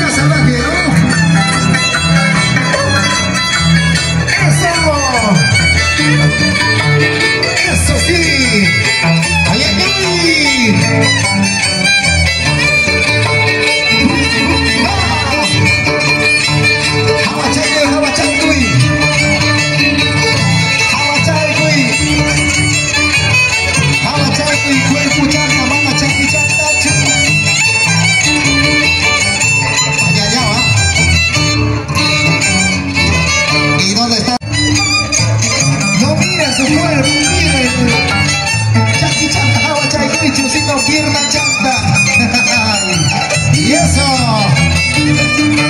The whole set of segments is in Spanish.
Mira, en su cuerpo, miren. Chaki chanta, agua chay, chucito, pierna chanta. y eso.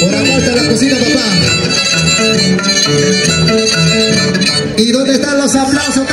Por acá está la cocina, papá. ¿Y dónde están los aplausos?